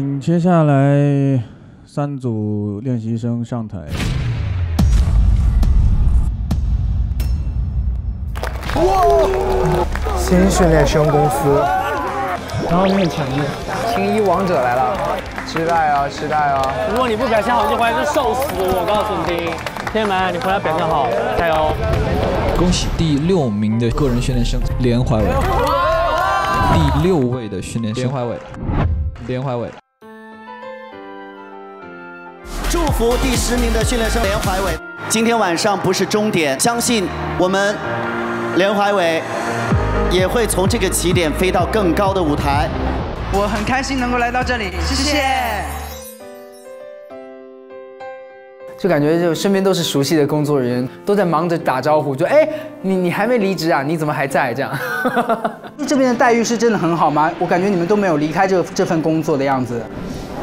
请接下来三组练习生上台。哇新训练生公司，然后你很强硬，青衣王者来了，期待啊，期待啊！如果你不表现好，就回来就受死！我告诉你听，天门，你回来表现好，加油！恭喜第六名的个人训练生连怀伟，第六位的训练生连怀伟，连怀伟。祝福第十名的训练生连怀伟。今天晚上不是终点，相信我们连怀伟也会从这个起点飞到更高的舞台。我很开心能够来到这里，谢谢。就感觉就身边都是熟悉的工作人员，都在忙着打招呼，就哎，你你还没离职啊？你怎么还在这样？这边的待遇是真的很好吗？我感觉你们都没有离开这这份工作的样子。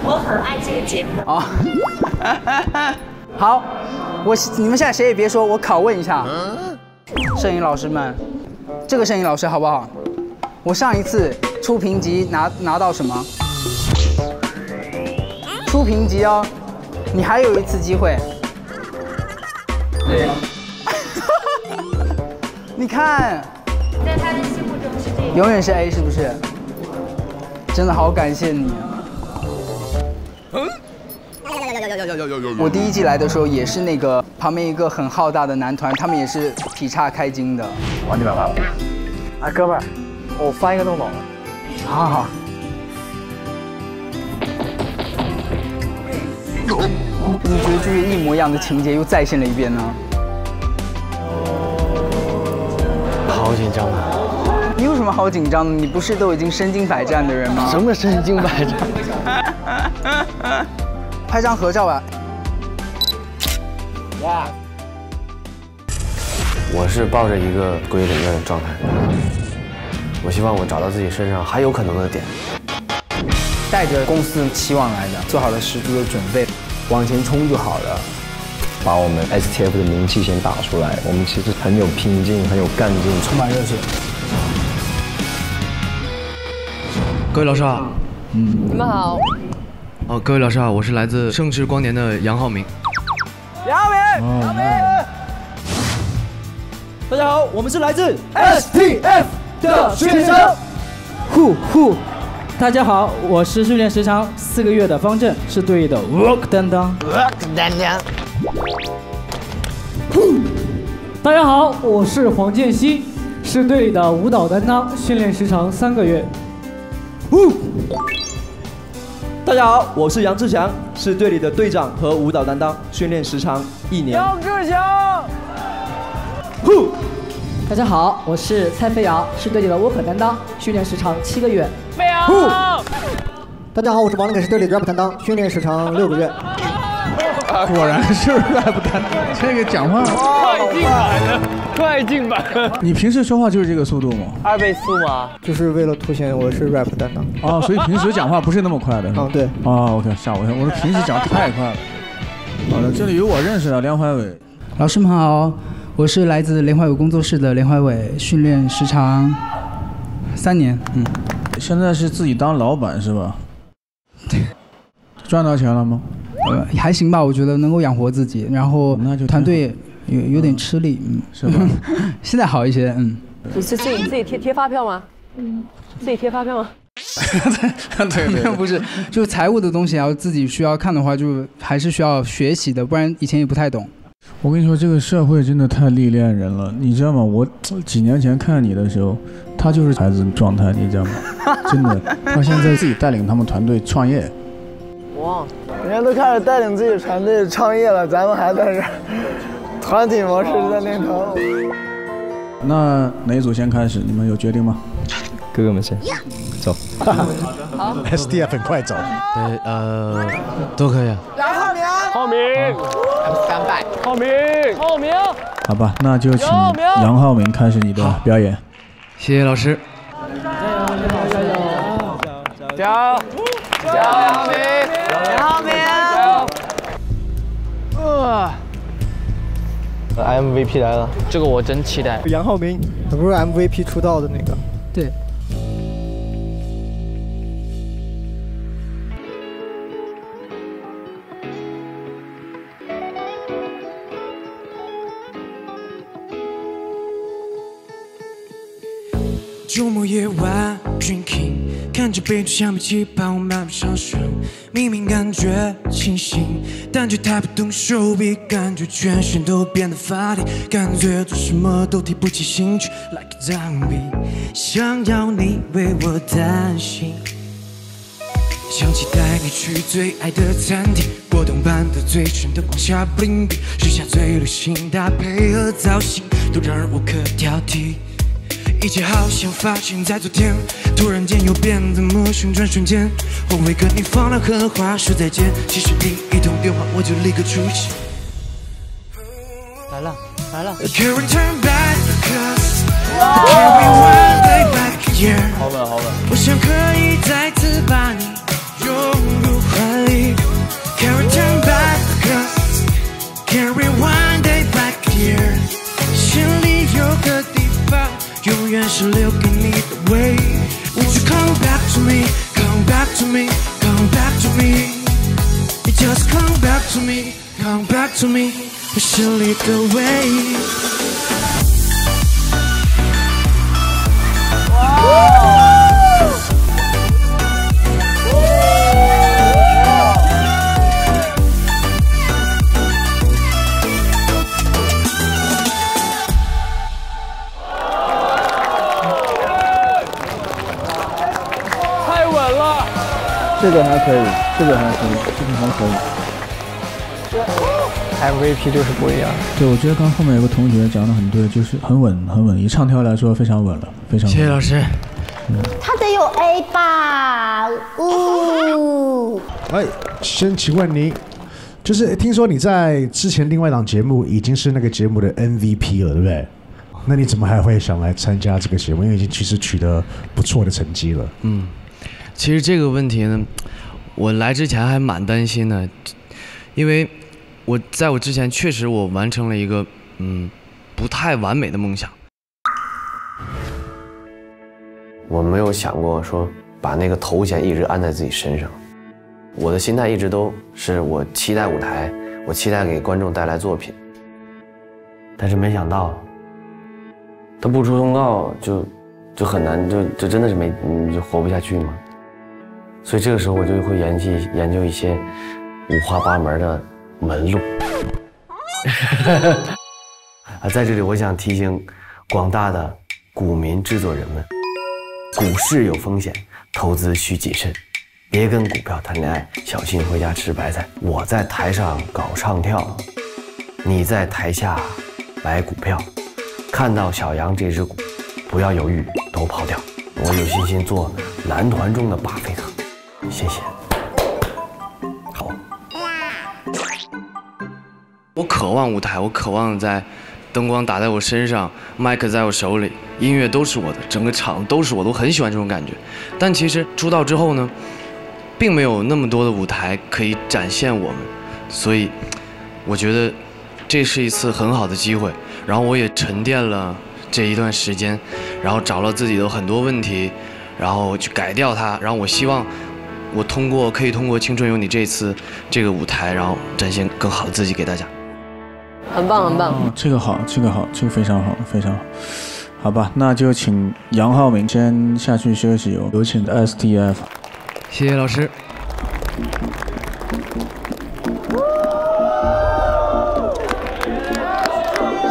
我很爱这个节目。哦，好，我你们现在谁也别说，我拷问一下，摄影老师们，这个摄影老师好不好？我上一次出评级拿拿到什么？出评级哦。你还有一次机会。对。你看，在他的心目中是这样。永远是 A 是不是？真的好感谢你。嗯。我第一季来的时候也是那个旁边一个很浩大的男团，他们也是劈叉开金的。哇，你来了。哎，哥们儿，我翻一个洞洞。好好。你觉得就是一模一样的情节又再现了一遍呢？好紧张啊！你有什么好紧张的？你不是都已经身经百战的人吗？什么身经百战？拍张合照吧。哇！我是抱着一个归零的状态，我希望我找到自己身上还有可能的点。带着公司期望来的，做好了十足的准备。往前冲就好了，把我们 STF 的名气先打出来。我们其实很有拼劲，很有干劲，充满热血。各位老师好，嗯，你们好。哦，各位老师好，我是来自盛世光年的杨浩明。杨浩明，杨浩明。大家好，我们是来自 STF 的训练生。呼呼。大家好，我是训练时长四个月的方正，是队的 work 担当。work 担当。大家好，我是黄建熙，是队里的舞蹈担当，训练时长三个月。大家好，我是杨志强，是队里的队长和舞蹈担当，训练时长一年。杨志强。大家好，我是蔡飞扬，是队里的 work 担当，训练时长七个月。飞扬。大家好，我是王磊，是队里的 rap 担当，训练时长六个月。果然是 rap 担当，这个讲话快进版的，快进版。你平时说话就是这个速度吗？二倍速吗？就是为了凸显我是 rap 担当。哦，所以平时讲话不是那么快的。嗯，对。啊，OK，吓我一跳，我说平时讲太快了。好的，这里有我认识的梁怀伟。老师们好，我是来自梁怀伟工作室的梁怀伟，训练时长三年。嗯。现在是自己当老板是吧？对，赚到钱了吗？呃，还行吧，我觉得能够养活自己，然后团队有有点吃力，嗯，是吧？现在好一些，嗯。你是自己自己贴贴发票吗？嗯，自己贴发票吗？对对，不是，就是财务的东西然后自己需要看的话，就还是需要学习的，不然以前也不太懂。我跟你说，这个社会真的太历练人了，你知道吗？我几年前看你的时候，他就是孩子状态，你知道吗？真的，他现在自己带领他们团队创业。哇，人家都开始带领自己团队创业了，咱们还在这团体模式在那头。那哪一组先开始？你们有决定吗？哥哥们先走。好，STF 很快走。对，呃，都可以。杨浩明，浩明三百，浩明，浩明。好吧，那就请杨浩明开始你的表演。谢谢老师。加油，加油，加油！加油，啊 mvp 来了。这个我真期待。杨浩明他不是 mvp 出道的那个。对。周末夜晚 drinking 看着杯中橡皮气泡慢慢上升，明明感觉清醒，但却抬不动手臂，感觉全身都变得乏力，感觉做什么都提不起兴趣，like a zombie，想要你为我担心。想期待你去最爱的餐厅，果冻般的嘴唇灯光下 bling bling，时下最流行搭配和造型都让人无可挑剔。一切好像发生在昨天，突然间又变得陌生，转瞬间我会跟你放了狠话说再见，其实你一通电话我就立刻出现。来了来了，Can we turn back? Can we one day back here? 好稳好稳。我想可以再次把你拥 when she looked me the way. Would you come back to me, come back to me, come back to me. Just come back to me, come back to me. Especially the way. 这个还可以，这个还可以，这个还可以。MVP 就是不一样。对，我觉得刚后面有个同学讲的很对，就是很稳，很稳，以唱跳来说非常稳了，非常稳。谢谢老师。他得有 A 吧？呜、哎，先请问您，就是听说你在之前另外一档节目已经是那个节目的 MVP 了，对不对？那你怎么还会想来参加这个节目？因为已经其实取得不错的成绩了。嗯，其实这个问题呢，我来之前还蛮担心的，因为我在我之前确实我完成了一个嗯不太完美的梦想。我没有想过说把那个头衔一直安在自己身上，我的心态一直都是我期待舞台，我期待给观众带来作品，但是没想到，他不出通告就就很难，就就真的是没你就活不下去吗。所以这个时候我就会研究研究一些五花八门的门路。啊，在这里我想提醒广大的股民制作人们。股市有风险，投资需谨慎，别跟股票谈恋爱，小心回家吃白菜。我在台上搞唱跳，你在台下买股票，看到小杨这只股，不要犹豫，都跑掉。我有信心做男团中的巴菲特。谢谢。好我渴望舞台，我渴望在灯光打在我身上，麦克在我手里，音乐都是我的，整个场都是我的，我很喜欢这种感觉。但其实出道之后呢，并没有那么多的舞台可以展现我们，所以我觉得这是一次很好的机会。然后我也沉淀了这一段时间，然后找了自己的很多问题，然后去改掉它。然后我希望我通过可以通过《青春有你》这次这个舞台，然后展现更好的自己给大家。很棒，很棒。哦，这个好，这个好，这个非常好，非常好。好吧，那就请杨浩明先下去休息哦。有请 STF。谢谢老师。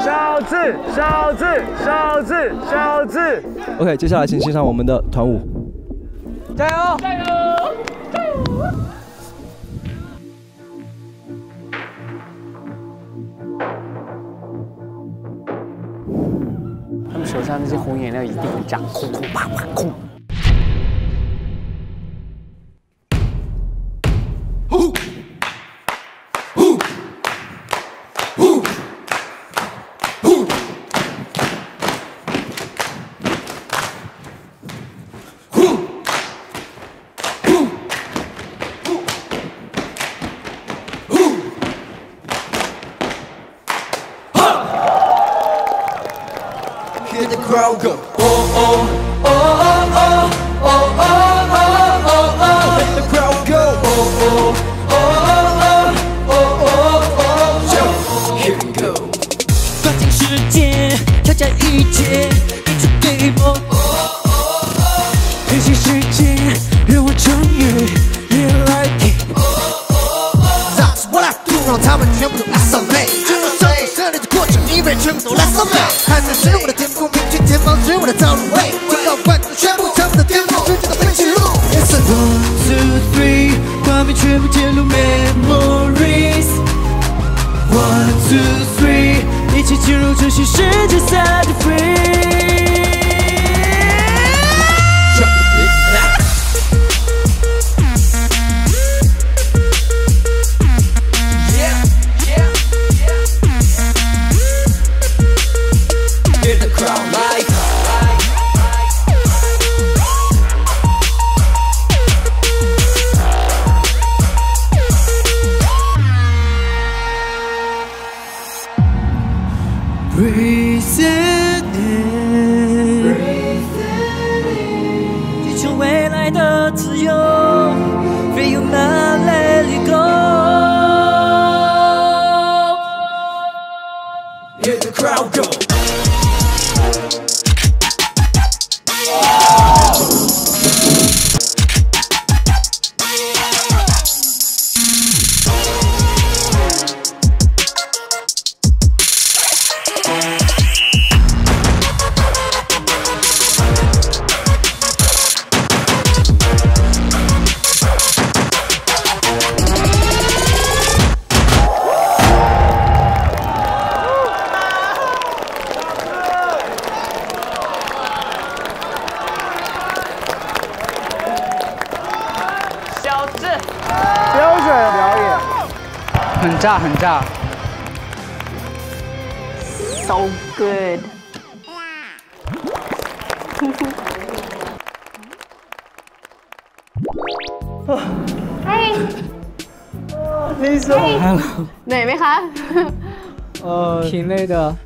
小字，小字，小字，小字。OK，接下来请欣赏我们的团舞。加油！加油！他们手上那些红颜料一定会炸，空空啪啪空。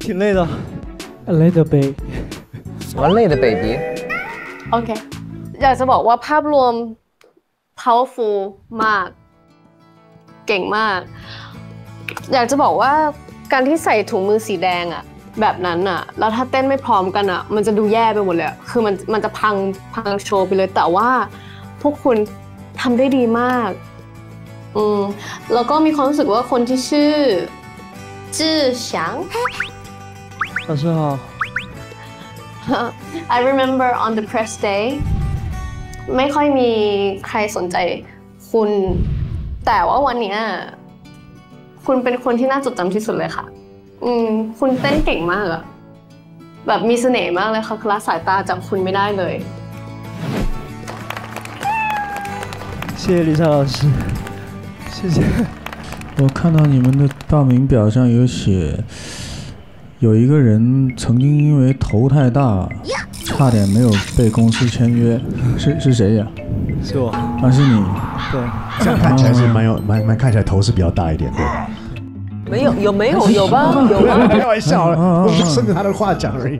挺累的，a little bit。什么累的 baby？ โอเค อยากจะบอกว่าภาพรวม powerful มาก เก่งมาก อยากจะบอกว่าการที่ใส่ถุงมือสีแดงอะแบบนั้นอะแล้วถ้าเต้นไม่พร้อมกันอะมันจะดูแย่ไปหมดเลยอะคือมันมันจะพังพังโชว์ไปเลย แต่ว่าพวกคุณทำได้ดีมาก อืม แล้วก็มีความรู้สึกว่าคนที่ชื่อ จื้อฉาง 老师好。 I remember on the press day ไม่ค่อยมีใครสนใจคุณ แต่ว่าวันเนี้ยคุณเป็นคนที่น่าจดจำที่สุดเลยค่ะ อืม คุณเต้นเก่งมากอะแบบมีเสน่ห์มากเลยค่ะคลาสสายตาจับคุณไม่ได้เลย 谢谢李莎老师，谢谢。我看到你们的报名表上有写， 有一个人曾经因为头太大，差点没有被公司签约，是是谁呀？是我。啊，是你。对，这样看起来是蛮有蛮蛮看起来头是比较大一点的。没有有没有有吧有吧？开玩笑了，我就顺着他的话讲而已。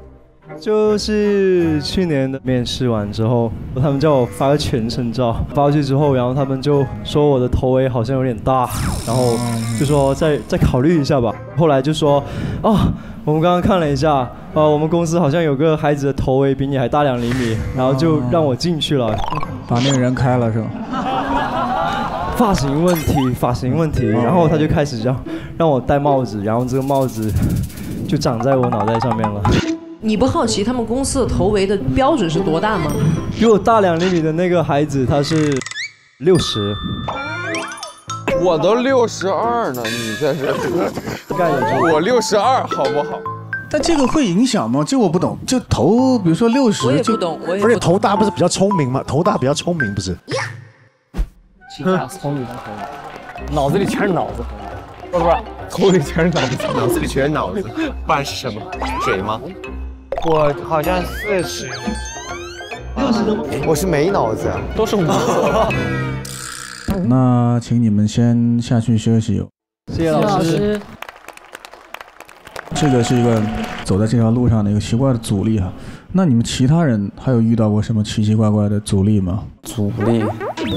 就是去年的面试完之后，他们叫我发个全身照，发过去之后，然后他们就说我的头围好像有点大，然后就说再再考虑一下吧。后来就说，哦，我们刚刚看了一下，呃，我们公司好像有个孩子的头围比你还大两厘米，然后就让我进去了。把那个人开了是吧？发型问题，发型问题，然后他就开始让让我戴帽子，然后这个帽子就长在我脑袋上面了。你不好奇他们公司的头围的标准是多大吗？比我大两厘米的那个孩子，他是六十，我都六十二呢，你这是？我六十二，好不好？但这个会影响吗？这我不懂。就头，比如说六十，就而且头大不是比较聪明吗？头大比较聪明不是？其他聪明的脑子里全是脑子，不是不是，头里全是脑子，脑子里全是脑子，不然是什么？水吗？我好像四十，我是没脑子，都是五那请你们先下去休息。谢谢老师。这个是一个走在这条路上的一个奇怪的阻力哈。那你们其他人还有遇到过什么奇奇怪怪的阻力吗？阻力，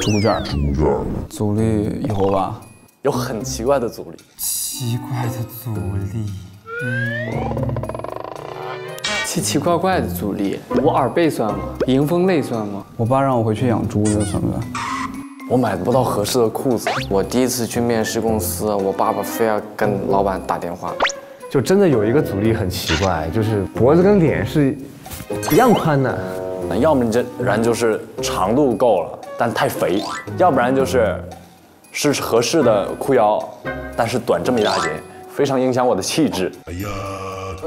猪圈，猪圈，阻力有吧？有很奇怪的阻力。奇怪的阻力，嗯，奇奇怪怪的阻力，我耳背算吗？迎风泪算吗？我爸让我回去养猪，这算不算？我买不到合适的裤子。我第一次去面试公司，我爸爸非要跟老板打电话，就真的有一个阻力很奇怪，就是脖子跟脸是一样宽的。那要么你这人就是长度够了，但太肥；要不然就是是合适的裤腰，但是短这么一大截，非常影响我的气质。哎呀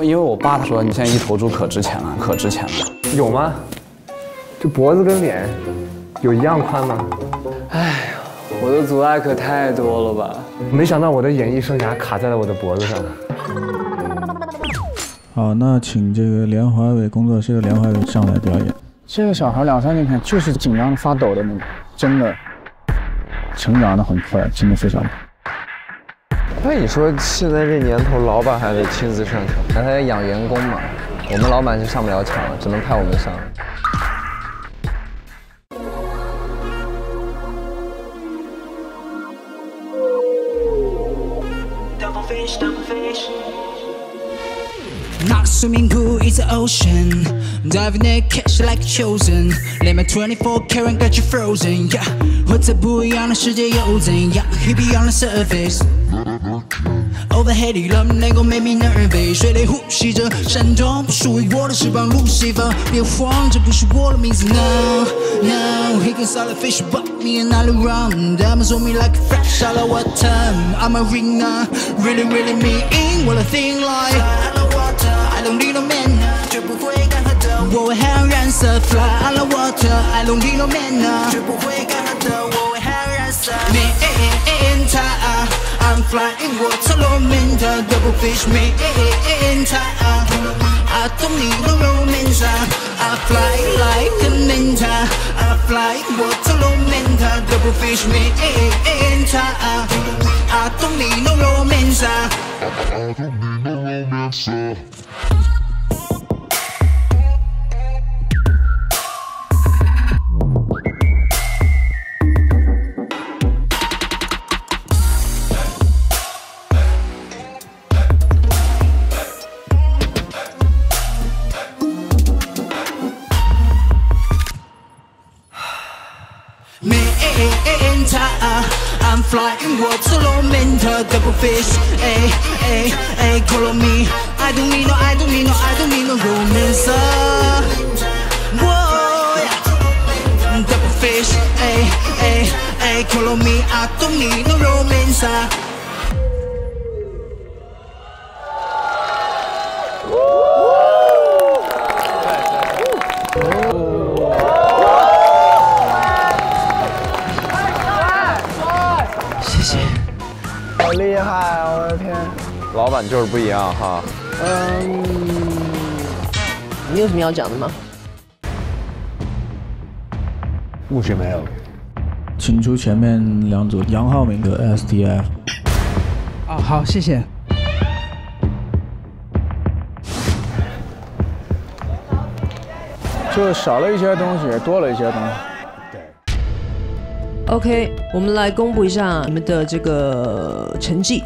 因为我爸他说你现在一头猪可值钱了，可值钱了。有吗？就脖子跟脸有一样宽吗？哎呀，我的阻碍可太多了吧！没想到我的演艺生涯卡在了我的脖子上。好，那请这个梁怀伟工作室的梁怀伟上来表演。这个小孩两三年前就是紧张的发抖的那种，真的成长的很快，真的非常快。那你说现在这年头，老板还得亲自上场，那他得养员工嘛。我们老板是上不了场了，只能派我们上。Not a swimming pool, it's an ocean. Diving in, catch like chosen. Let my 24 karat got you frozen. Yeah，和在不一样的世界又怎样？He be on the surface. Overhead 里了能够 make me nervous，水里呼吸着闪动，不属于我的翅膀，Lucifer，别慌，这不是我的名字。No No, he can solid fish, but me and all around. Diamonds on me like a fresh out of water. I'm a ringer, really really mean what I think like. I don't need no man，绝不会干涸的。我会喊染色，Fly on the water。I don't need no man，绝不会干涸的。我会喊染色。flying watermelon double fish me into I don't need a romance I fly like a ninja. I fly watermelon double fish me into I don't need no romance I don't need no romance flying water romance, double fish. Ay ay ay, call on me. I don't need no, I don't need no, I don't need no romance. Whoa, yeah. double fish. Ay ay ay, call on me. I don't need no romance. 板就是不一样哈。嗯，你有什么要讲的吗？目前没有。请出前面两组杨浩明的 SDF。哦，好，谢谢。就少了一些东西，多了一些东西。OK，我们来公布一下你们的这个成绩。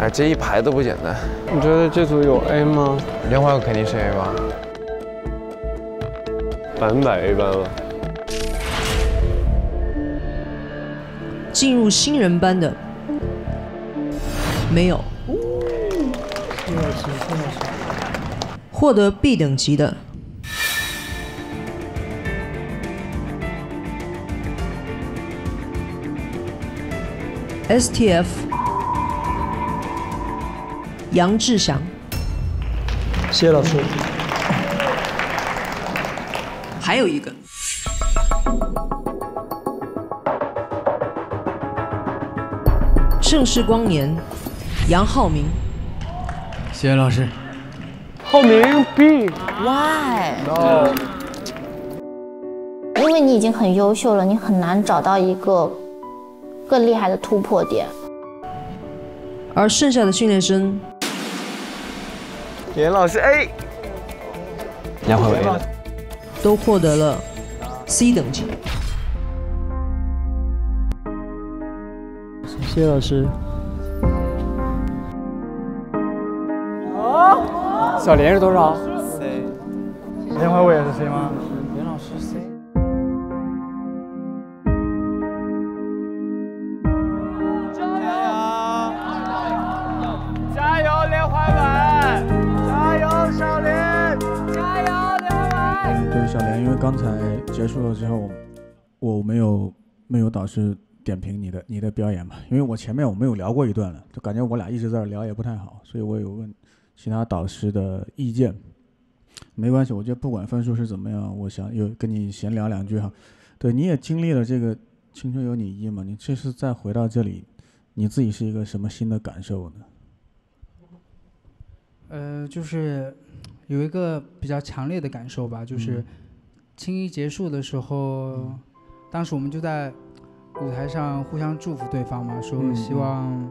哎，这一排都不简单。你觉得这组有 A 吗？莲花肯定是 A 吧？百分百 A 班了。进入新人班的没有，获得 B 等级的，STF 杨志祥，谢谢老师。还有一个盛世光年杨浩明，谢谢老师。浩明 B。Why？No。因为你已经很优秀了，你很难找到一个更厉害的突破点。而剩下的训练生严老师 A，梁怀伟都获得了 C 等级。谢谢老师。小莲是多少 C。梁怀伟也是 C 吗？师点评你的你的表演吧，因为我前面我们有聊过一段了，就感觉我俩一直在这聊也不太好，所以我有问其他导师的意见。没关系，我觉得不管分数是怎么样，我想有跟你闲聊两句哈。对，你也经历了这个《青春有你一》嘛，你这次再回到这里，你自己是一个什么新的感受呢？呃，就是有一个比较强烈的感受吧，就是嗯青一结束的时候，当时我们就在舞台上互相祝福对方嘛，说嗯希望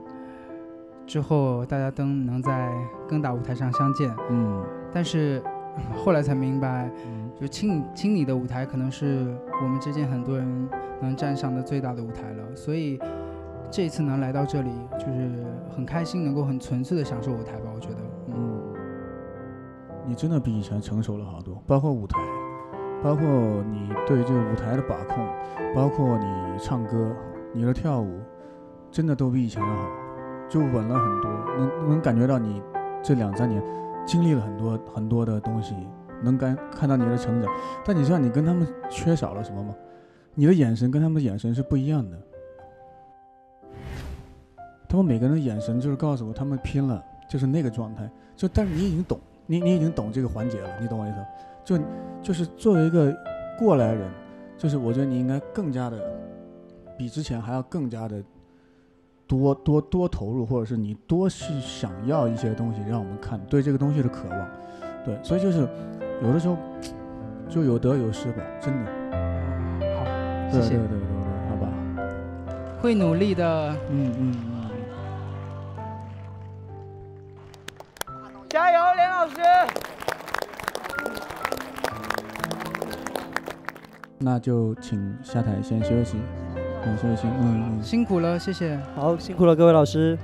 之后大家都能在更大舞台上相见。嗯，但是 后来才明白，就亲亲你的舞台可能是我们之间很多人能站上的最大的舞台了，所以这一次能来到这里，就是很开心，能够很纯粹的享受舞台吧，我觉得。嗯，你真的比以前成熟了好多，包括舞台，包括你对这个舞台的把控，包括你唱歌、你的跳舞，真的都比以前要好，就稳了很多，能能感觉到你这两三年经历了很多很多的东西，能感看到你的成长。但你知道你跟他们缺少了什么吗？你的眼神跟他们的眼神是不一样的。他们每个人的眼神就是告诉我，他们拼了，就是那个状态。就但是你已经懂，你你已经懂这个环节了，你懂我意思？就就是作为一个过来人，就是我觉得你应该更加的，比之前还要更加的多多多投入，或者是你多去想要一些东西，让我们看对这个东西的渴望。对，所以就是有的时候就有得有失吧，真的。好，谢谢对对对对，好吧。会努力的。嗯嗯嗯。加油，连老师！那就请下台先休息，先休息。嗯嗯。辛苦了，谢谢。好，辛苦了各位老师。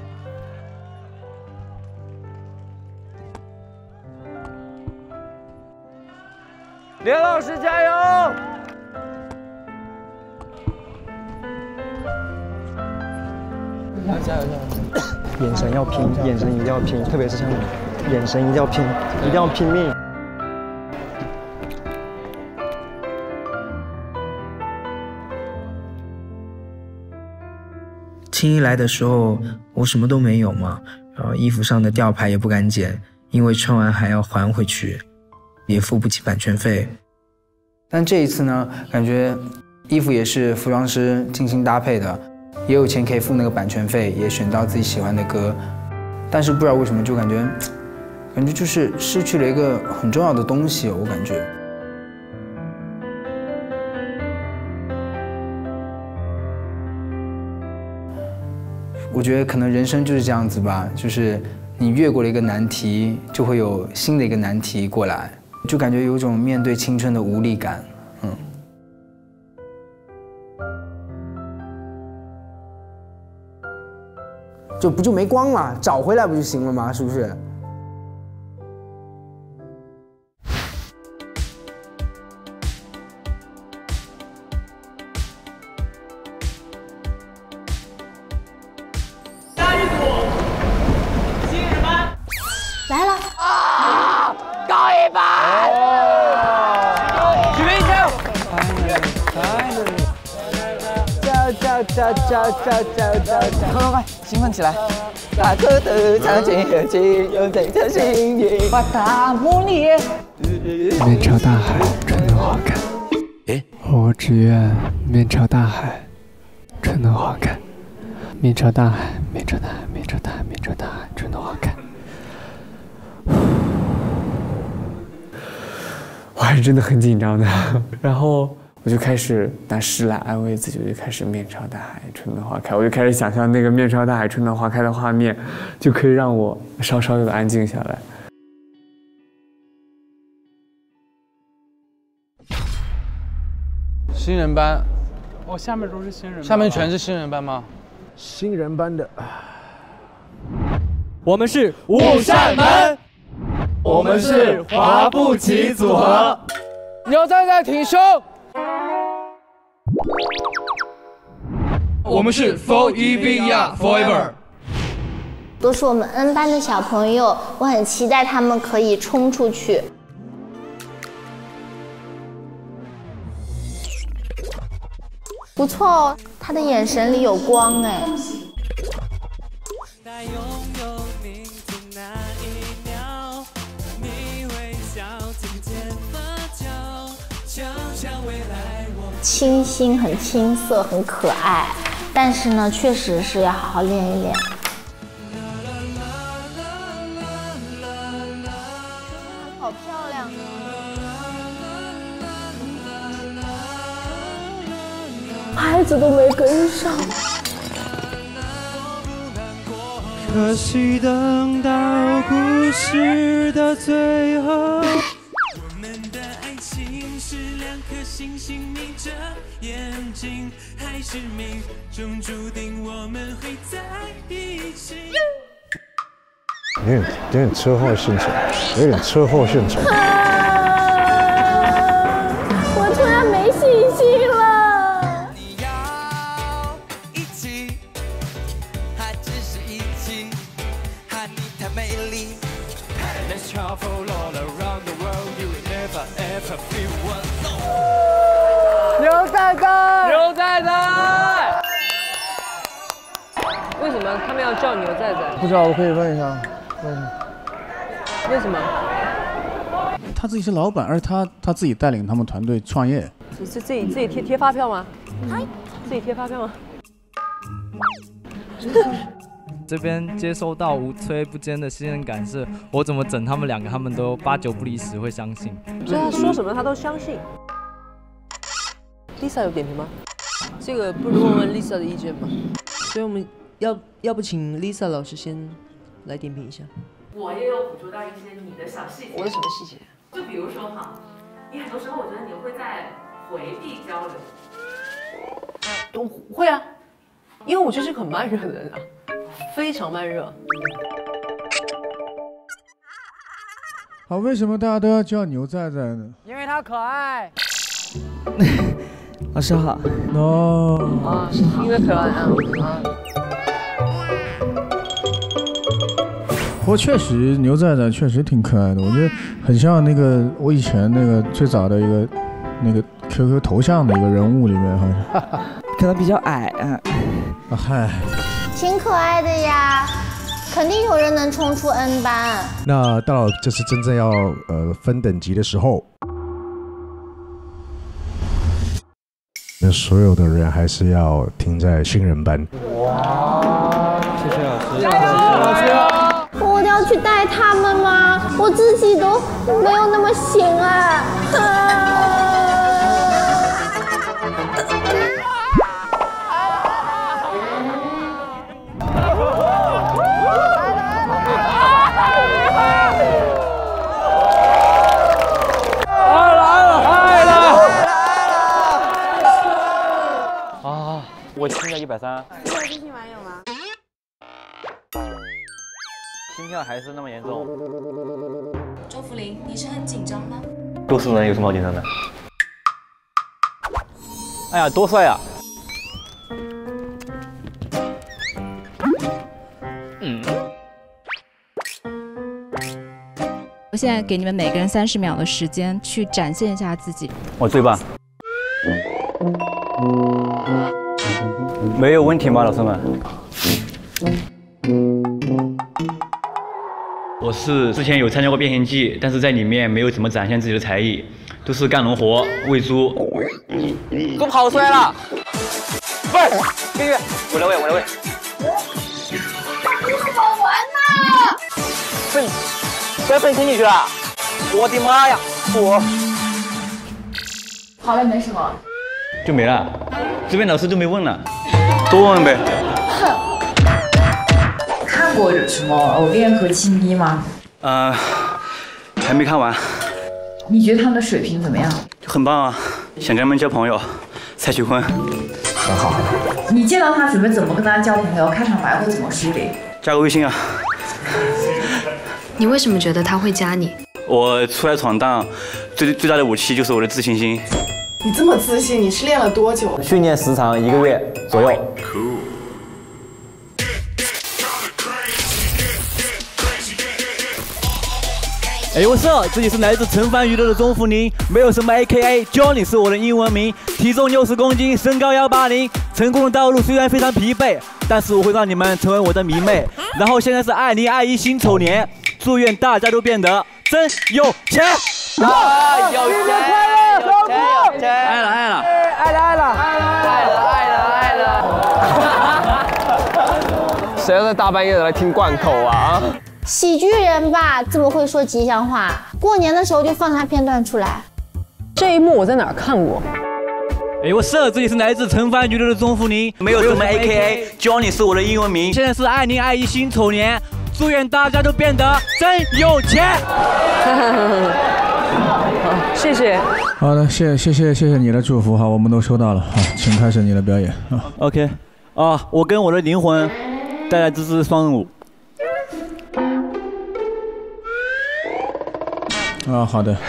连老师加油！加油加油！眼神要拼，眼神一定要拼，特别是像你，眼神一定要拼，一定要拼命。青衣来的时候，我什么都没有嘛，然后衣服上的吊牌也不敢剪，因为穿完还要还回去，也付不起版权费。但这一次呢，感觉衣服也是服装师精心搭配的，也有钱可以付那个版权费，也选到自己喜欢的歌，但是不知道为什么就感觉，感觉就是失去了一个很重要的东西，我感觉。我觉得可能人生就是这样子吧，就是你越过了一个难题，就会有新的一个难题过来，就感觉有种面对青春的无力感。嗯，就不就没光了，找回来不就行了吗？是不是？哥的长剑和剑有这条心意，把大魔力。面朝大海，春暖花开。哎，我只愿面朝大海，春暖花开。面朝大海，面朝大海，面朝大海，面朝大海，春暖花开。我还是真的很紧张的，然后我就开始拿诗来安慰自己，我就开始面朝大海，春暖花开，我就开始想象那个面朝大海，春暖花开的画面，就可以让我稍稍的安静下来。新人班，哦，下面都是新人。下面全是新人班吗？新人班的，我们是五扇门，我们是滑步棋组合。牛仔仔挺胸。我们是 Forever Forever，都是我们 N 班的小朋友，我很期待他们可以冲出去。不错哦，他的眼神里有光哎。清新，很青涩，很可爱，但是呢，确实是要好好练一练。好漂亮啊！拍子都没跟上。可惜等到故事的最后，星星眯着眼睛，还是命中注定我们会在一起？有点有点车祸现场，有点车祸现场。要叫牛仔仔？不知道，我可以问一下，问一下。为什么？他自己是老板，而且他他自己带领他们团队创业。你是自己自己贴贴发票吗？自己贴发票吗？这边接收到无吹不坚的信任感，是我怎么整他们两个，他们都八九不离十会相信。所以他说什么他都相信。Lisa 有点评吗？这个不如问问 Lisa 的意见吧。所以我们要要不请 Lisa 老师先来点评一下。我也有捕捉到一些你的小细节。我有什么细节？就比如说哈，你很多时候我觉得你会在回避交流。都会啊，因为我就是个很慢热的人啊，非常慢热。好，为什么大家都要叫牛仔仔呢？因为他可爱。老师好。哦。啊，因为可爱啊。啊。不过确实，牛仔仔确实挺可爱的，我觉得很像那个我以前那个最早的一个那个 QQ 头像的一个人物里面，好像。可能比较矮啊。啊嗨。挺可爱的呀，肯定有人能冲出 N 班。那到了这是真正要呃分等级的时候，那所有的人还是要停在新人班。哇，谢谢老师，谢谢老师。带他们吗？我自己都没有那么行啊。啊，我心跳一百三，还是那么严重。周福林，你是很紧张吗？多数人有什么好紧张的？哎呀，多帅啊！嗯。我现在给你们每个人三十秒的时间，去展现一下自己。我最棒。没有问题吗，老师们？我是之前有参加过变形计，但是在里面没有怎么展现自己的才艺，都是干农活、喂猪。给我跑出来了！喂，月月，我来喂，我来喂。怎么玩呢？粪，摔粪坑里去了！我的妈呀！我好了，没什么。就没了，这边老师都没问了，多问呗。看过什么《偶恋和青衣》吗？呃，还没看完。你觉得他们的水平怎么样？很棒啊，想跟他们交朋友，蔡徐坤，很好。你见到他准备怎么跟他交朋友？开场白会怎么梳理？加个微信啊。你为什么觉得他会加你？我出来闯荡，最最大的武器就是我的自信心。你这么自信，你是练了多久？训练时长一个月左右。哎，我是，这里是来自陈帆娱乐的钟福宁，没有什么 AKA，Johnny 是我的英文名，体重六十公斤，身高幺八零，成功的道路虽然非常疲惫，但是我会让你们成为我的迷妹。然后现在是二零二一辛丑年，祝愿大家都变得真有钱。啊，有钱，快乐，有钱，有钱，爱了爱了，爱了，爱了，爱了，爱了，爱了。谁要在大半夜的来听贯口啊？喜剧人吧，这么会说吉祥话，过年的时候就放他片段出来。这一幕我在哪儿看过？哎，我是，这里是来自陈帆娱乐的钟福林，没有什么 AKA，Johnny 是我的英文名。现在是二零二一辛丑年，祝愿大家都变得真有钱。好，谢谢。好的，谢谢谢谢谢你的祝福，好，我们都收到了，好，请开始你的表演啊。OK，啊，我跟我的灵魂带来这支双人舞。啊，好的。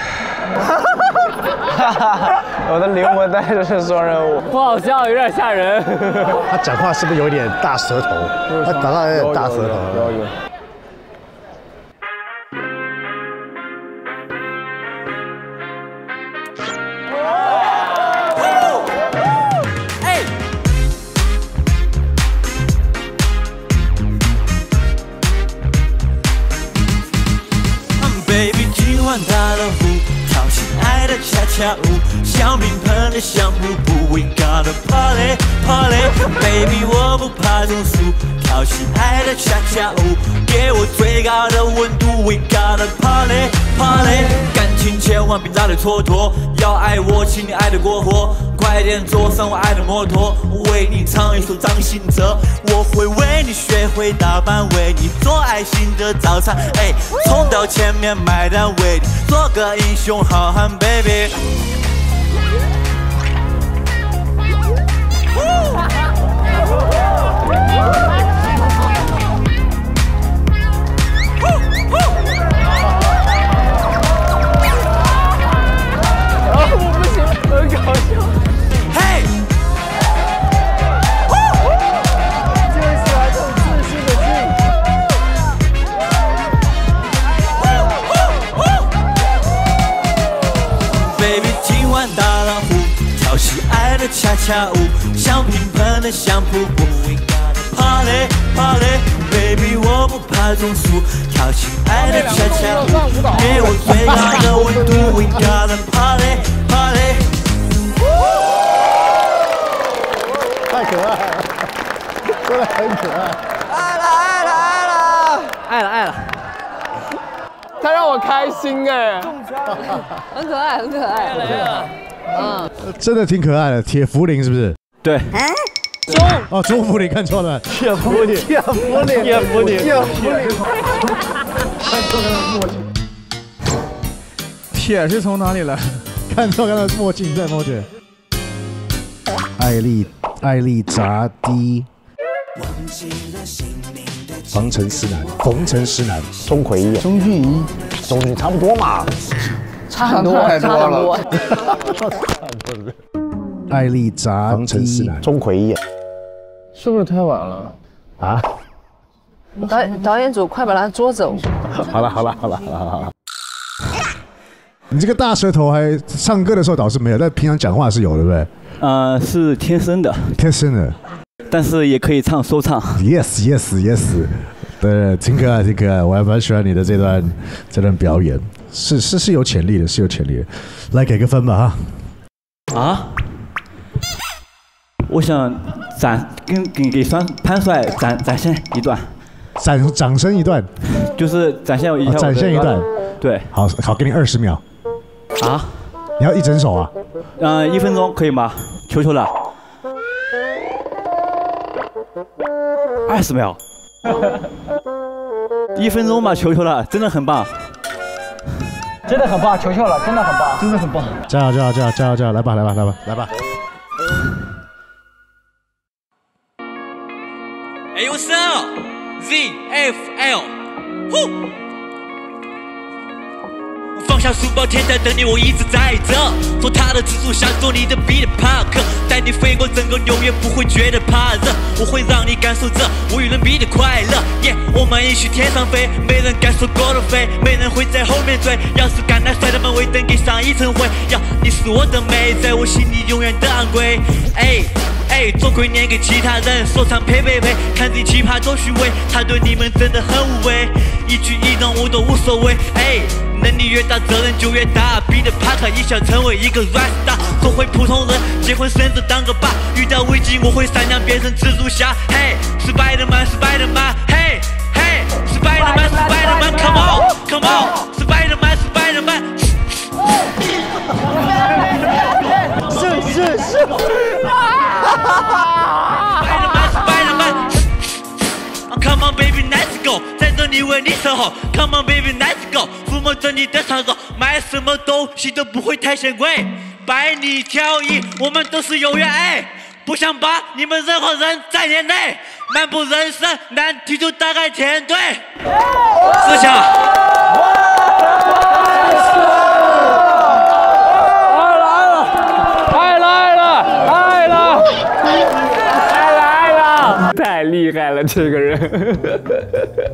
我的灵魂带着是双人舞，不好笑，有点吓人。他讲话是不是有点大舌头？他讲话有点大舌头。有有。爱的恰恰舞，香槟喷的像瀑布，We gotta party party。Baby，我不怕中暑， 跳起爱的恰恰舞，给我最高的温度，We gotta party party。感情千万别拿来蹉跎，要爱我，请你爱得过火。快点坐上我爱的摩托，为你唱一首张信哲。我会为你学会打扮，为你做爱心的早餐。哎，冲到前面买单，为你做个英雄好汉，baby。恰恰舞，香槟喷的像瀑布。Party party，baby，我不怕中暑，跳起爱的恰恰舞，给我最高的温度。We gotta party party。太可爱了，真的很可爱。爱了爱了爱了爱了爱了，他让我开心哎，很可爱，很可爱。嗯，真的挺可爱的，铁茯苓是不是？对。钟哦，钟茯苓看错了，铁茯苓，铁茯苓，铁茯苓，铁茯苓。看错了墨镜，铁是从哪里来？看错刚才墨镜在墨镜。艾丽，艾丽炸低。方程式男，冯程式男，钟馗一，钟俊一，钟俊差不多嘛，差很多，差很多。艾丽炸方程式男，钟馗一，是不是太晚了？啊？导演导演组，快把他捉走！好了好了好了好了好了。你这个大舌头还唱歌的时候倒是没有，但平常讲话是有，对不对？呃，是天生的，天生的，但是也可以唱说唱。Yes yes yes，对，挺可爱挺可爱，我还蛮喜欢你的这段这段表演，是是是有潜力的，是有潜力的，来给个分吧啊。啊？我想展跟给给潘潘帅展展现一段，展掌声一段，就是展现一下、哦展现一段，对，好好给你二十秒，啊，你要一整首啊？嗯、一分钟可以吗？求求了，二十秒，一分钟吧，求求了，真的很棒，真的很棒，求求了，真的很棒，真的很棒。加油加油加油加油加油，来吧来吧来吧来吧。哎呦，What's up? ZFL，呼！放放下书包，天在等你，我一直在这。做他的蜘蛛侠，做你的彼得帕克，带你飞过整个纽约，不会觉得怕热。我会让你感受这无与伦比的快乐。耶，我们一起天上飞，没人敢说过的飞，没人会在后面追。要是敢来摔的门卫，等给上一层灰。呀，你是我的美，在我心里永远的昂贵。哎。哎，做鬼念给其他人，说唱呸呸呸，看你奇葩多虚伪，他对你们真的很无畏，一举一动我都无所谓。哎，能力越大责任就越大，彼得帕克也想成为一个 rap star，做回普通人，结婚生子当个爸，遇到危机我会闪亮变成蜘蛛侠。嘿，Spiderman，Spiderman，嘿嘿，Spiderman，Spiderman，Come on，Come on。因为你守候。Come on baby let's go，抚摸着你的长肉，买什么东西都不会太显贵。百里挑一，我们都是有缘哎，不想把你们任何人在眼内。漫步人生难题就大概填对。志强。爱了爱了爱了爱了爱了！太厉害了，这个人，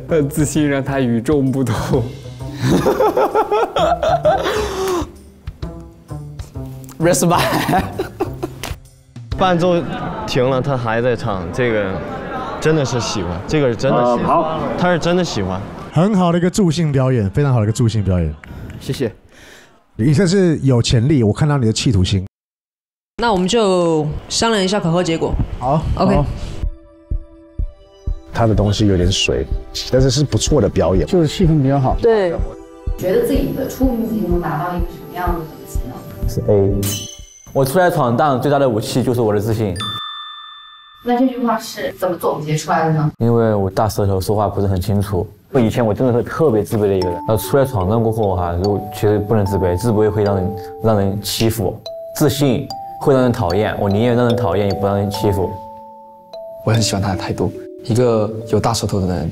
他自信让他与众不同。respect。伴奏停了，他还在唱，这个真的是喜欢，这个是真的喜欢，好他是真的喜欢。很好的一个助兴表演，非常好的一个助兴表演，谢谢。你这是有潜力，我看到你的企图心。那我们就商量一下考核结果。好，OK。他的东西有点水，但是是不错的表演，就是气氛比较好。对，觉得自己的出名能达到一个什么样的等级呢？是 A。我出来闯荡最大的武器就是我的自信，那这句话是怎么总结出来的呢？因为我大舌头说话不是很清楚。我以前我真的是特别自卑的一个人，然后出来闯荡过后哈，就其实不能自卑，自卑会让人让人欺负，自信会让人讨厌，我宁愿让人讨厌，也不让人欺负。我很喜欢他的态度，一个有大舌头的人，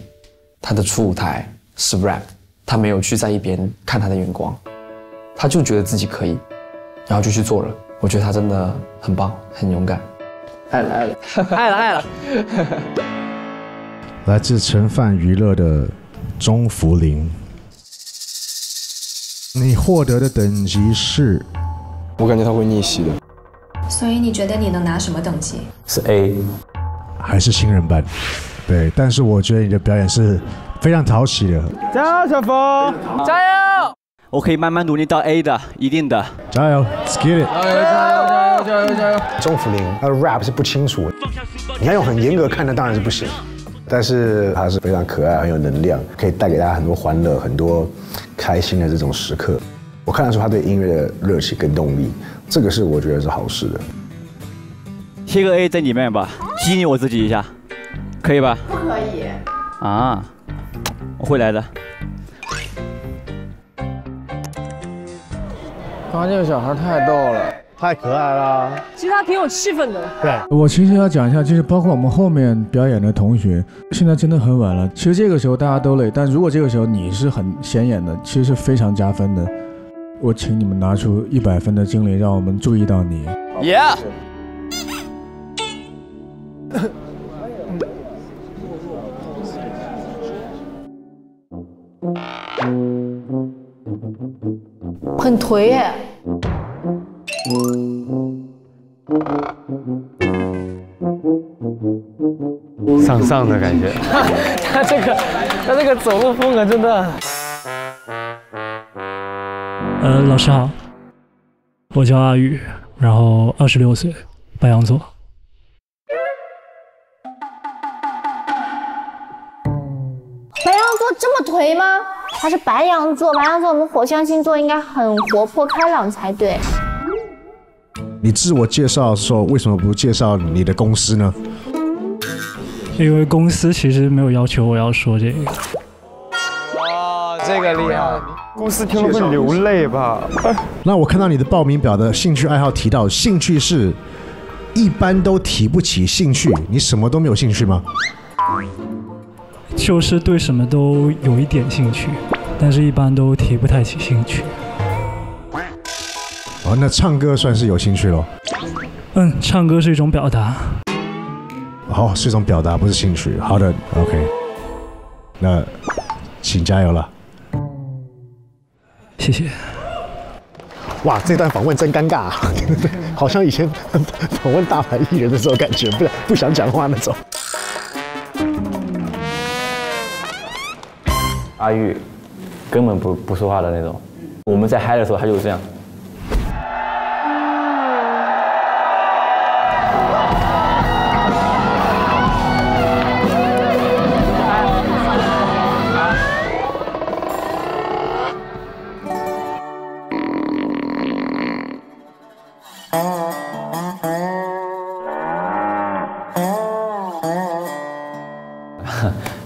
他的初舞台是 rap，他没有去在意别人看他的眼光，他就觉得自己可以，然后就去做了。我觉得他真的很棒，很勇敢。爱了爱了爱了爱了。来自陈范娱乐的钟福林，你获得的等级是，我感觉他会逆袭的。所以你觉得你能拿什么等级？是 A，还是新人班？对，但是我觉得你的表演是非常讨喜的，加油，小峰，加油！我可以慢慢努力到 A 的，一定的。加油，Let's get it！加油加油加油加油加油！钟福林他的 rap 是不清楚，你要用很严格看的当然是不行，但是他是非常可爱，很有能量，可以带给大家很多欢乐、很多开心的这种时刻。我看得出他对音乐的热情跟动力，这个是我觉得是好事的。贴个 A 在里面吧，激励我自己一下，可以吧？不可以。啊，我会来的。刚刚这个小孩太逗了，太可爱了。其实他挺有气氛的。对，我其实要讲一下，就是包括我们后面表演的同学，现在真的很晚了。其实这个时候大家都累，但如果这个时候你是很显眼的，其实是非常加分的。我请你们拿出一百分的精力，让我们注意到你。Yeah。很颓耶。丧丧的感觉。他这个他这个走路风格真的。呃，老师好，我叫阿宇，然后二十六岁，白羊座。座这么颓吗？他是白羊座，白羊座我们火象星座应该很活泼开朗才对。你自我介绍的时候为什么不介绍你的公司呢？因为公司其实没有要求我要说这个。哇，这个厉害！公司听了会流泪吧？那我看到你的报名表的兴趣爱好提到兴趣是一般都提不起兴趣，你什么都没有兴趣吗？就是对什么都有一点兴趣，但是一般都提不太起兴趣。哦，那唱歌算是有兴趣喽。嗯，唱歌是一种表达。哦，是一种表达，不是兴趣。好的，OK。那请加油了。谢谢。哇，这段访问真尴尬、啊，好像以前访问大牌艺人的时候感觉，不不想讲话那种。阿玉根本不不说话的那种，我们在嗨的时候他就是这样。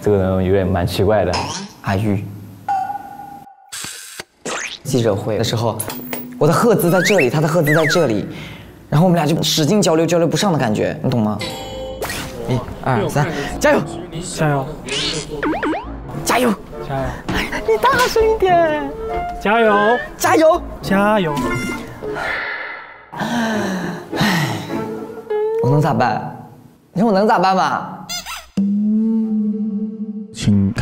这个人有点蛮奇怪的。阿玉，记者会的时候，我的赫兹在这里，他的赫兹在这里，然后我们俩就使劲交流，交流不上的感觉，你懂吗？一二三，加油！加油！加油！加油！你大声一点！加油！加油！加油！唉我能咋办？你说我能咋办吗？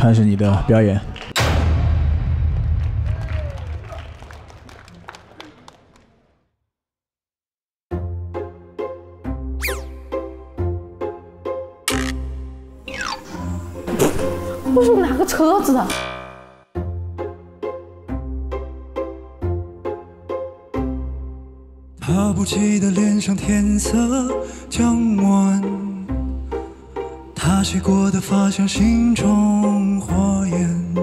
请开始你的表演。为什么拿个车子的？他不羁的脸上天色将晚，洗过的发香心中火焰，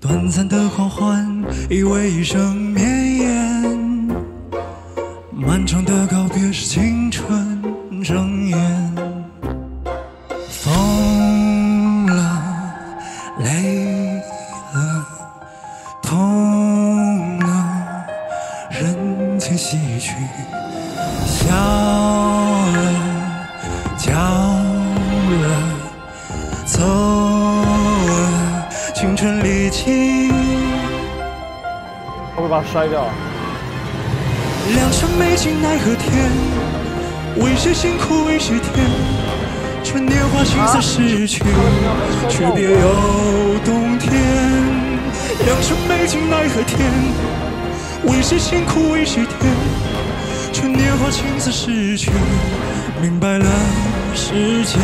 短暂的狂欢以为一生绵延，良辰美景奈何天，为谁辛苦为谁甜？趁年华心思逝去，却别有洞天。良辰美景奈何天，为谁辛苦为谁甜？趁年华心思逝去，明白了时间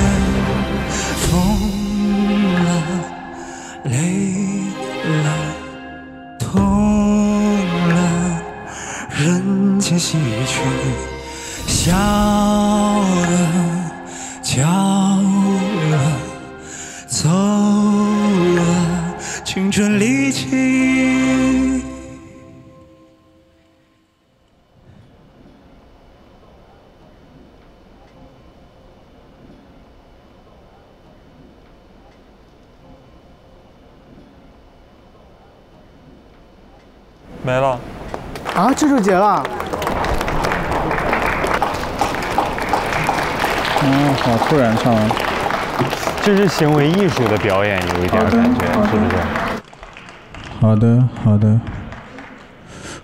这就结了。哦，好突然唱。这是行为艺术的表演，有一点感觉，是不是？好的，好的，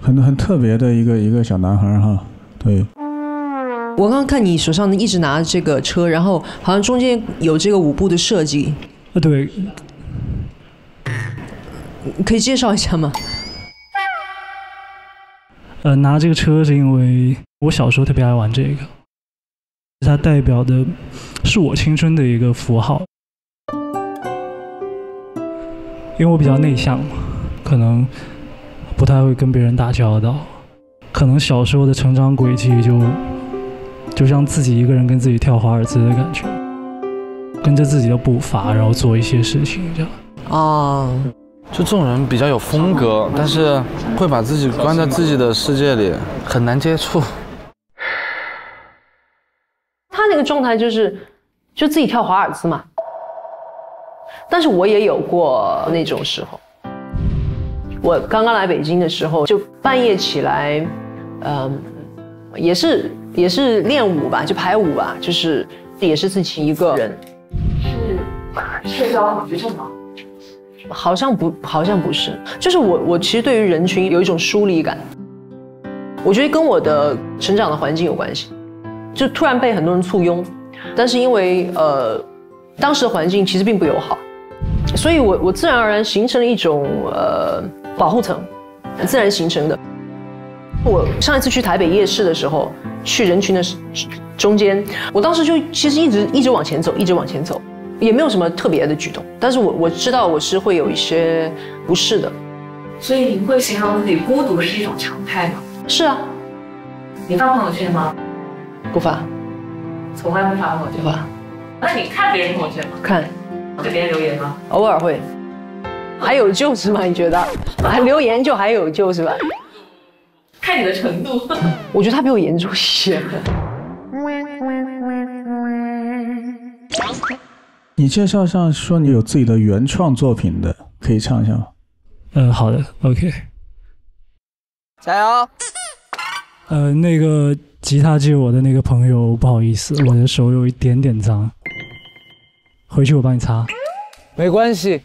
很很特别的一个一个小男孩哈，对。我刚刚看你手上一直拿着这个车，然后好像中间有这个舞步的设计，啊，对，可以介绍一下吗？呃，拿这个车是因为我小时候特别爱玩这个，它代表的是我青春的一个符号。因为我比较内向嘛，可能不太会跟别人打交道，可能小时候的成长轨迹就就像自己一个人跟自己跳华尔兹的感觉，跟着自己的步伐，然后做一些事情这样。哦，就这种人比较有风格，但是会把自己关在自己的世界里，很难接触。他那个状态就是，就自己跳华尔兹嘛。但是我也有过那种时候，我刚刚来北京的时候，就半夜起来，嗯，也是也是练舞吧，就排舞吧，就是也是自己一个人。是社交恐惧症吗？好像不，好像不是，就是我我其实对于人群有一种疏离感。我觉得跟我的成长的环境有关系，就突然被很多人簇拥，但是因为呃当时的环境其实并不友好，所以我我自然而然形成了一种呃保护层，自然形成的。我上一次去台北夜市的时候，去人群的中间，我当时就其实一直一直往前走，一直往前走，也没有什么特别的举动，但是我我知道我是会有一些不适的。所以你会形容自己孤独是一种常态吗？是啊，你发朋友圈吗？不发，从来不发朋友圈。不发。那你看别人朋友圈吗？看。给别人留言吗？偶尔会。还有救是吗？你觉得？还留言就还有救是吧？看你的程度。我觉得他比我严重一些。你介绍上说你有自己的原创作品的，可以唱一下吗？嗯，好的，OK。加油！呃，那个吉他借我的那个朋友，不好意思，我的手有一点点脏，回去我帮你擦。没关系。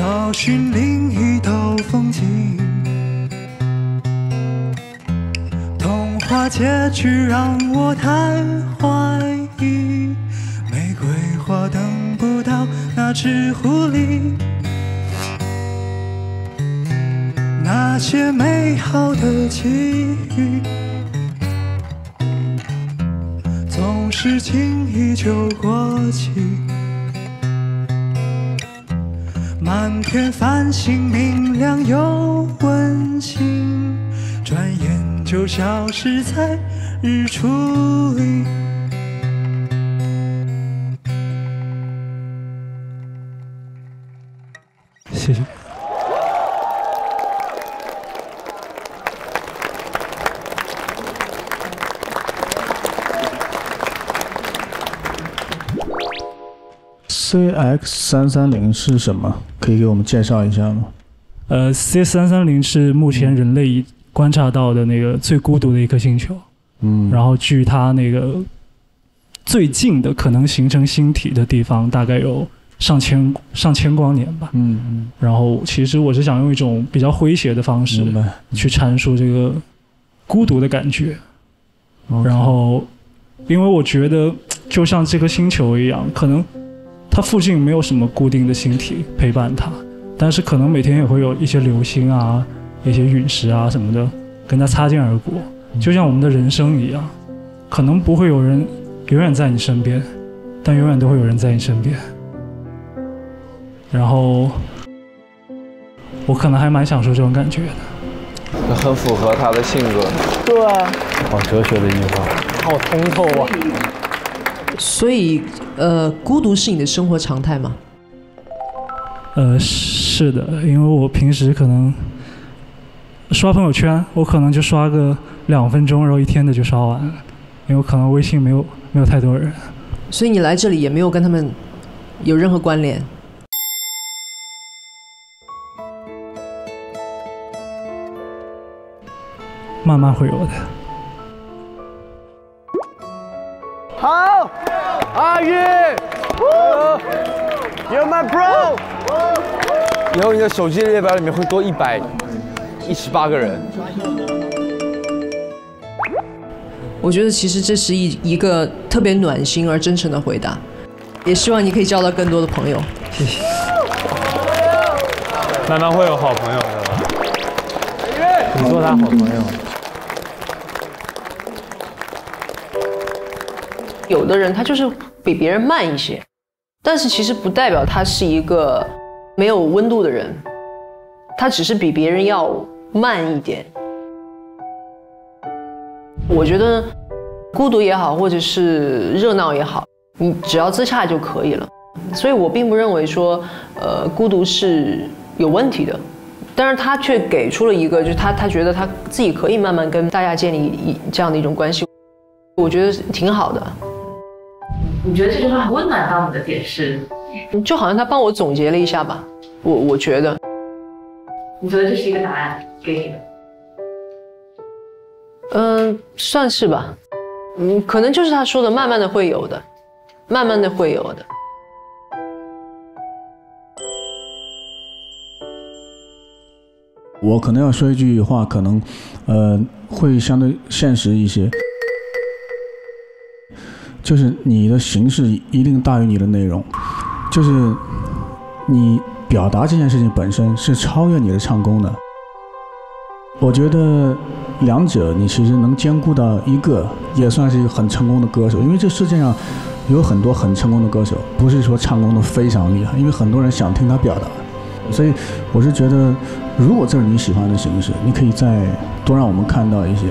找寻另一道风景。童话结局让我太怀疑，玫瑰花等不到那只狐狸。那些美好的际遇，总是轻易就过期。满天繁星明亮又温馨，转眼就消失在日出里。谢谢。CX 三三零是什么？可以给我们介绍一下吗？呃，C 三三零是目前人类观察到的那个最孤独的一颗星球。嗯，然后距它那个最近的可能形成星体的地方，大概有上千上千光年吧。嗯嗯。然后其实我是想用一种比较诙谐的方式去阐述这个孤独的感觉。然后，因为我觉得就像这颗星球一样，可能它附近没有什么固定的星体陪伴它，但是可能每天也会有一些流星啊、一些陨石啊什么的跟它擦肩而过，就像我们的人生一样，可能不会有人永远在你身边，但永远都会有人在你身边。然后，我可能还蛮享受这种感觉的。很符合他的性格。对，好哲学的一句话。好通透啊！所以，呃，孤独是你的生活常态吗？呃，是的，因为我平时可能刷朋友圈，我可能就刷个两分钟，然后一天的就刷完了，因为我可能微信没有没有太多人。所以你来这里也没有跟他们有任何关联。慢慢会有的。阿玉，You're my bro。以后你的手机列表里面会多一百一十八个人。我觉得其实这是一一个特别暖心而真诚的回答，也希望你可以交到更多的朋友。谢谢。慢慢会有好朋友的。你做他好朋友。有的人他就是比别人慢一些，但是其实不代表他是一个没有温度的人，他只是比别人要慢一点。我觉得孤独也好，或者是热闹也好，你只要自洽就可以了。所以我并不认为说，呃，孤独是有问题的，但是他却给出了一个，就是他他觉得他自己可以慢慢跟大家建立一这样的一种关系，我觉得挺好的。你觉得这句话很温暖到你的点是？就好像他帮我总结了一下吧，我我觉得。你觉得这是一个答案给你的？嗯，算是吧。嗯，可能就是他说的，慢慢的会有的，慢慢的会有的。我可能要说一句话，可能，呃，会相对现实一些，就是你的形式一定大于你的内容，就是你表达这件事情本身是超越你的唱功的。我觉得两者你其实能兼顾到一个，也算是一个很成功的歌手，因为这世界上有很多很成功的歌手，不是说唱功都非常厉害，因为很多人想听他表达。所以我是觉得，如果这是你喜欢的形式，你可以再多让我们看到一些。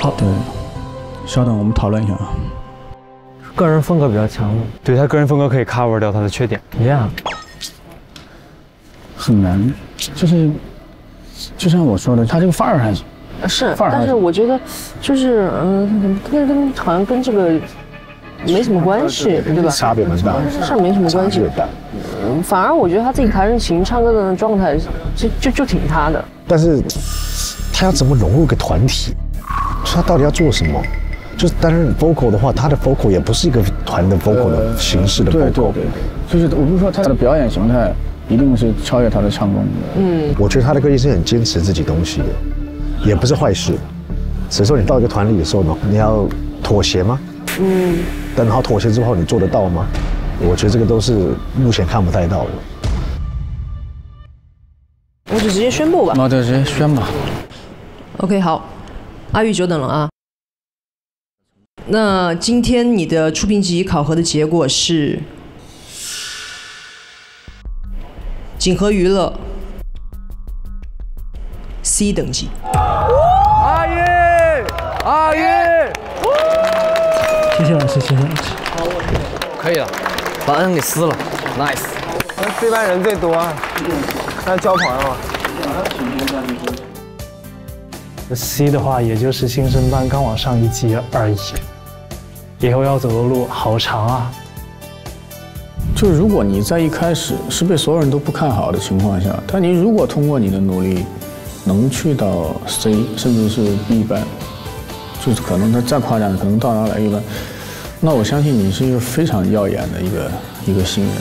好，对，稍等，我们讨论一下啊。个人风格比较强，对他个人风格可以 cover 掉他的缺点。一样，很难，就是就像我说的，他这个范儿还是。是，范儿还但是我觉得就是嗯，跟跟好像跟这个没什么关系，对吧？差别蛮大的，是没什么关系。嗯，反而我觉得他自己弹琴、唱歌的状态，就就就挺他的。但是他要怎么融入个团体？他到底要做什么？就是担任 vocal 的话，他的 vocal 也不是一个团的 vocal 的形式的 vocal。对对对，就是我不是说他的表演形态一定是超越他的唱功的。嗯，我觉得他的歌也是很坚持自己东西的，也不是坏事。只是说你到一个团里的时候呢，你要妥协吗？嗯，但然后妥协之后，你做得到吗？我觉得这个都是目前看不太到的。我就直接宣布吧。那就直接宣吧。OK，好，阿玉久等了啊。那今天你的初评级考核的结果是锦和娱乐 C 等级。阿玉，阿玉，谢谢老师，谢谢老师。可以了，把 N 给撕了，nice。这班人最多啊，那交朋友。C 的话，也就是新生班刚往上一级而已，以后要走的路好长啊。就是如果你在一开始是被所有人都不看好的情况下，但你如果通过你的努力，能去到 C 甚至是 B 班，就是可能他再夸张，可能到达了 A 班，那我相信你是一个非常耀眼的一个一个新人。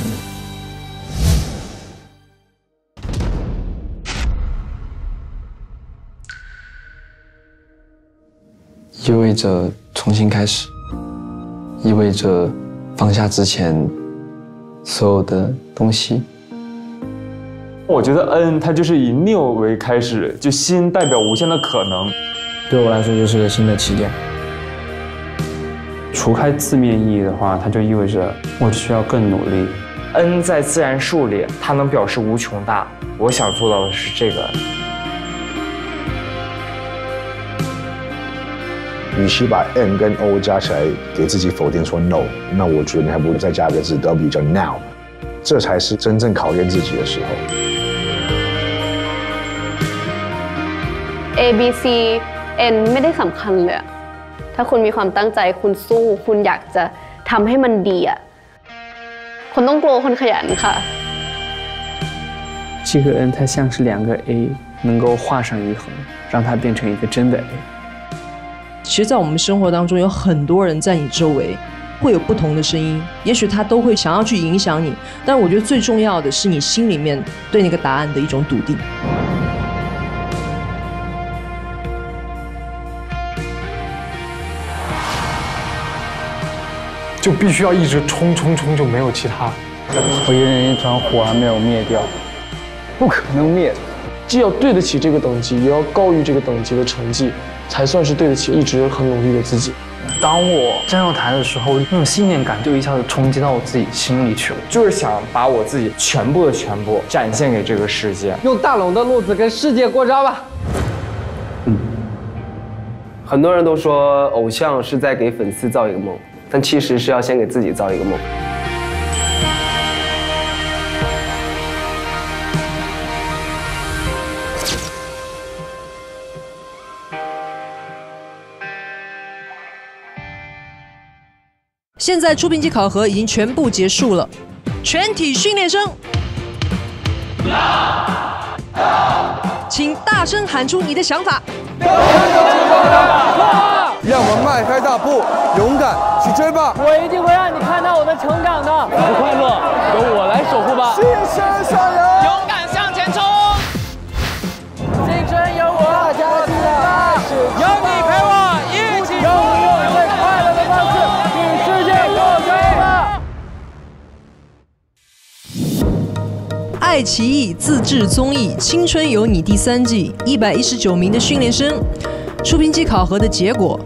意味着重新开始，意味着放下之前所有的东西。我觉得 N 它就是以 new 为开始，就新代表无限的可能。对我来说就是个新的起点。除开字面意义的话，它就意味着我需要更努力。N 在自然数里，它能表示无穷大。我想做到的是这个。与其把 N 跟 O 加起来给自己否定说 no，那我觉得你还不如再加个字 W 叫 now，这才是真正考验自己的时候。 A B C N ไม่ได้สำคัญเลยอะถ้าคุณมีความตั้งใจคุณสู้ คุณอยากจะทำให้มันดีอะคุณต้องกลัวคนขยันค่ะ 这个 N 它像是两个 A，能够画上一横，让它变成一个真的 A。 其实，在我们生活当中，有很多人在你周围，会有不同的声音，也许他都会想要去影响你，但我觉得最重要的是你心里面对那个答案的一种笃定。就必须要一直冲冲冲，就没有其他。我一人一团火还没有灭掉，不可能灭。既要对得起这个等级，也要高于这个等级的成绩，才算是对得起一直很努力的自己。当我站上台的时候，那种信念感就一下子冲击到我自己心里去了。就是想把我自己全部的全部展现给这个世界。用大龙的路子跟世界过招吧。嗯很多人都说偶像是在给粉丝造一个梦，但其实是要先给自己造一个梦。现在出评级考核已经全部结束了，全体训练生，请大声喊出你的想法。让我们迈开大步，勇敢去追吧！我一定会让你看到我的成长的。你不快乐，由我来守护吧！新生上油，勇敢向前冲！青春有我，大家有你陪我爱奇艺自制综艺《青春有你》第三季一百一十九名的训练生，初评级考核的结果。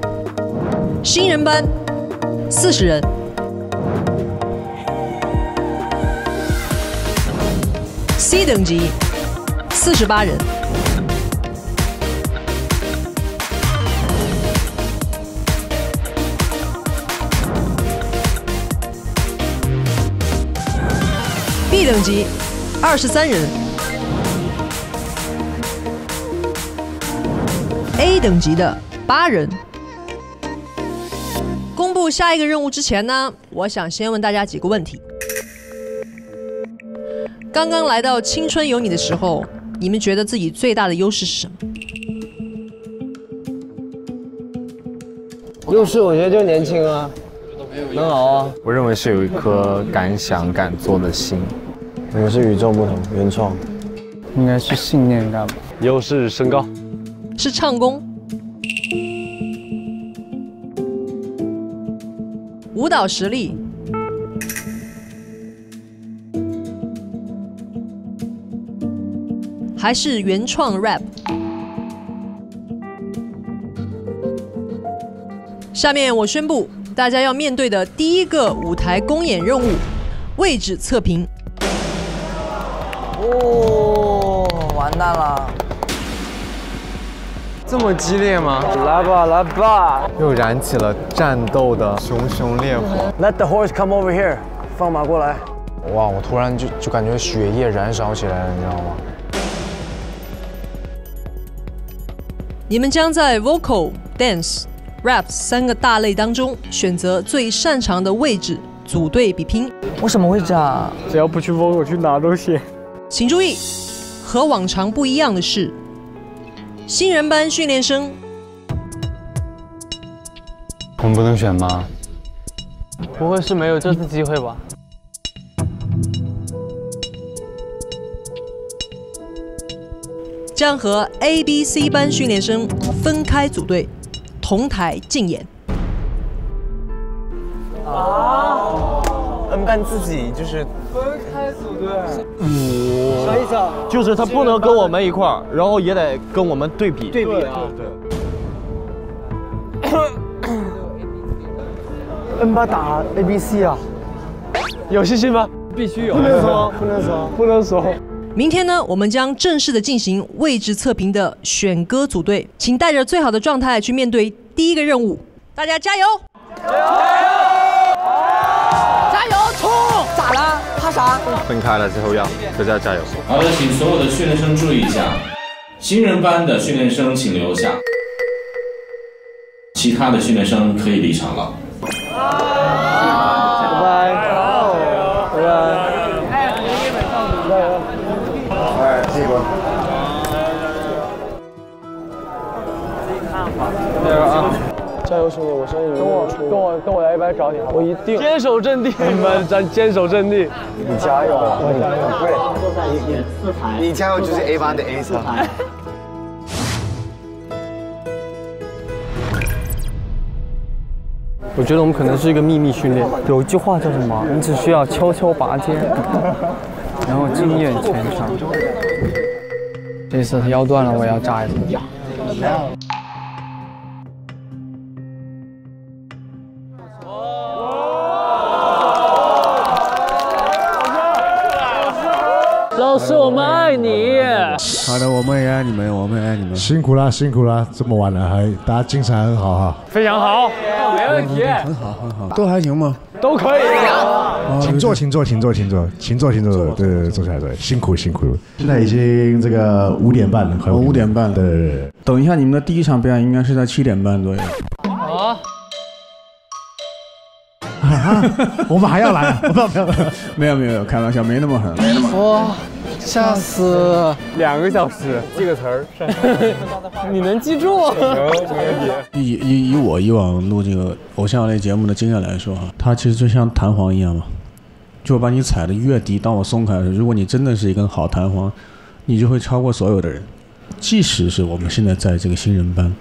新人班四十人，C 等级四十八人，B 等级二十三人，A 等级的八人。公布下一个任务之前呢，我想先问大家几个问题。刚刚来到《青春有你》的时候，你们觉得自己最大的优势是什么？优势我觉得就年轻啊，能熬啊。我认为是有一颗敢想敢做的心。我们是与众不同，原创。应该是信念感吧。优势身高。是唱功。舞蹈实力，还是原创 rap？下面我宣布，大家要面对的第一个舞台公演任务——位置测评。哦，完蛋了！这么激烈吗？来吧，来吧！又燃起了战斗的熊熊烈火。Let the horse come over here，放马过来。哇，我突然就就感觉血液燃烧起来了，你知道吗？你们将在 vocal、dance、rap 三个大类当中选择最擅长的位置，组队比拼。我什么位置啊？只要不去 vocal，去哪都行。请注意，和往常不一样的是。新人班训练生，我们不能选吗？不会是没有这次机会吧？将和 A、B、C 班训练生分开组队，同台竞演。啊！N 班自己就是分开组队，嗯，啥意思啊？就是他不能跟我们一块儿，然后也得跟我们对比。对比啊！对。N 八打 A、B、C 啊？有信心吗？必须有。不能怂，不能怂，不能怂。明天呢，我们将正式的进行位置测评的选歌组队，请带着最好的状态去面对第一个任务，大家加油！加油！加油！冲！咋了？怕啥？分开了之后要大家加油。好的，请所有的训练生注意一下，新人班的训练生请留下，其他的训练生可以离场了。拜油，兄弟！我相信你跟我跟我跟我来一班找你，我一定坚守阵地。你们咱坚守阵地，你加油！我加油！对，你加油就是 A 班的 A 四排。我觉得我们可能是一个秘密训练。有一句话叫什么？你只需要悄悄拔尖，然后惊艳全场。这次他腰断了，我也要炸一次。老师，我们爱你。好的，我们也爱你们，我们也爱你们。辛苦啦，辛苦啦，这么晚了还大家精神很好哈。非常好，没问题，很好，很好，都还行吗？都可以。请坐，请坐，请坐，请坐，请坐，请坐，对对对，坐下来，对，辛苦辛苦。现在已经这个五点半了，快五点半。对对对。等一下，你们的第一场表演应该是在七点半左右。我们还要来？不要不要，没有没有，开玩笑，没那么狠，没那么狠。哇，吓死！两个小时记个词儿，你能记住？没问题。以以以我以往录这个偶像类节目的经验来说啊，它其实就像弹簧一样嘛，就把你踩的越低，当我松开的时候，如果你真的是一根好弹簧，你就会超过所有的人，即使是我们现在在这个新人班，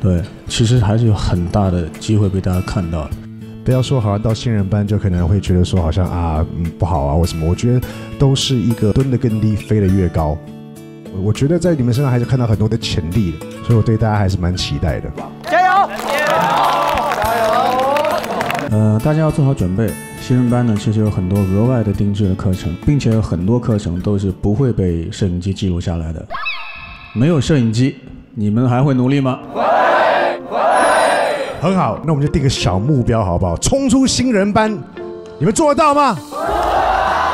对，其实还是有很大的机会被大家看到。不要说好像到新人班就可能会觉得说好像啊嗯不好啊或什么，我觉得都是一个蹲得更低，飞得越高。我觉得在你们身上还是看到很多的潜力的，所以我对大家还是蛮期待的。加油！加油！加油呃，大家要做好准备。新人班呢，其实有很多额外的定制的课程，并且有很多课程都是不会被摄影机记录下来的。没有摄影机，你们还会努力吗？很好，那我们就定个小目标，好不好？冲出新人班，你们做得到吗？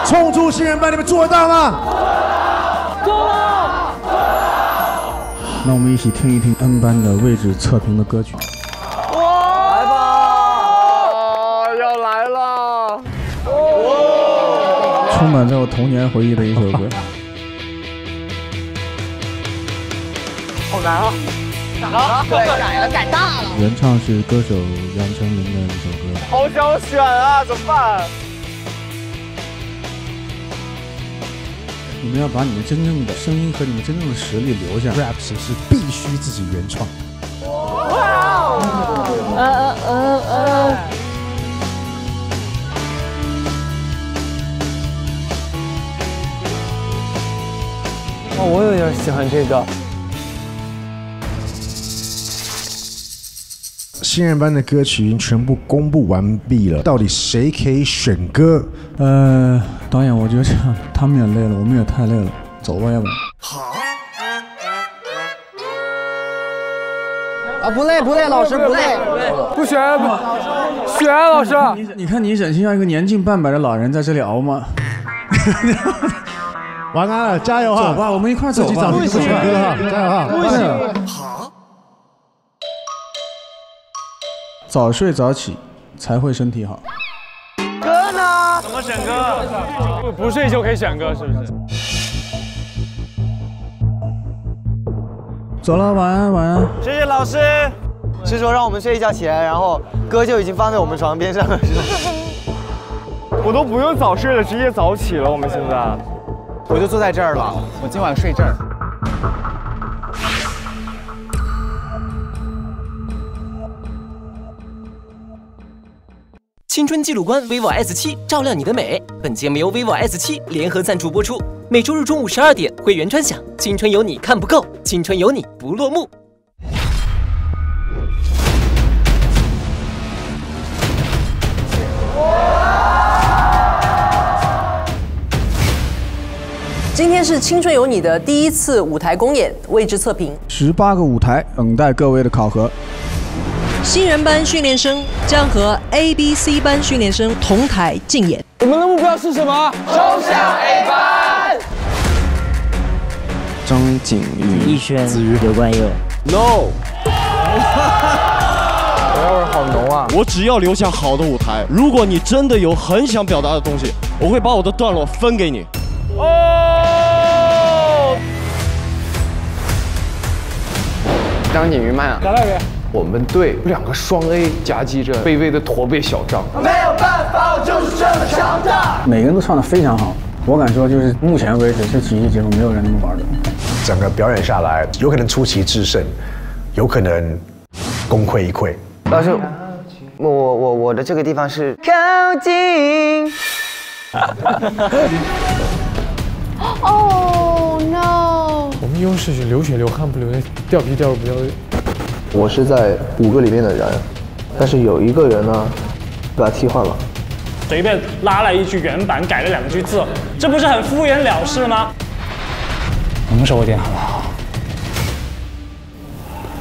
冲出新人班，你们做得到吗？做到。那我们一起听一听 N 班的位置测评的歌曲。哇！来吧，要来了！充满在我童年回忆的一首歌。好难啊！对，改了，改大了。原唱是歌手杨丞琳的一首歌。好想选啊，怎么办？你们要把你们真正的声音和你们真正的实力留下。rap 是是必须自己原创。哇！呃呃呃呃。哦，我有点喜欢这个。新人班的歌曲已经全部公布完毕了，到底谁可以选歌？呃，导演，我觉得这样他们也累了，我们也太累了，走吧，要不然。啊，不累不累，老师不累，不选不选老师。你你看你忍心让一个年近半百的老人在这里熬吗？完安了，加油哈！走吧，我们一块走吧。自己找自己选歌哈，加油哈！不早睡早起才会身体好。哥呢？怎么选歌？不不睡就可以选歌，是不是？走了，晚安，晚安。谢谢老师。是说让我们睡一觉起来，然后歌就已经放在我们床边上了，是吧？我都不用早睡了，直接早起了。我们现在，我就坐在这儿了，我今晚睡这儿。青春记录官 vivo S 七照亮你的美。本节目由 vivo S 七联合赞助播出。每周日中午十二点会员专享，青春有你看不够，青春有你不落幕。今天是《青春有你》的第一次舞台公演，位置测评。十八个舞台等待各位的考核。新人班训练生将和 A、B、C 班训练生同台竞演。我们的目标是什么？冲向 A 班。张景宇、逸轩、子瑜、刘冠佑。No。我要是好浓啊！我只要留下好的舞台。如果你真的有很想表达的东西，我会把我的段落分给你。哦。张景瑜慢啊！来来来。我们队两个双 A 夹击着卑微的驼背小张，没有办法，我就是这么强大。每个人都唱得非常好，我敢说，就是目前为止这几期节目没有人那么玩的。整个表演下来，有可能出奇制胜，有可能功亏一篑。老师，我我我我的这个地方是靠近。Oh no！我们优势是流血流汗不流泪，掉皮掉肉不掉泪。我是在五个里面的人，但是有一个人呢，把他替换了。随便拉了一句原版，改了两句字，这不是很敷衍了事吗？成熟一点好不好？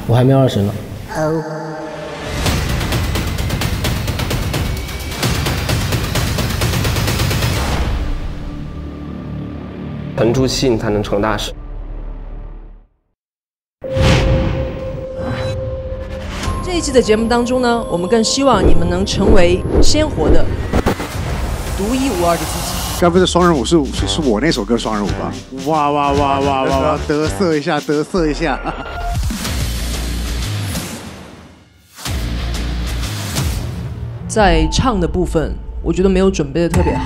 我还没二十呢。沉住气，你才能成大事。一期的节目当中呢，我们更希望你们能成为鲜活的、独一无二的自己。该不是双人舞是是是我那首歌双人舞吧？哇哇哇哇哇哇！得瑟一下，得瑟一下。在唱的部分，我觉得没有准备的特别好。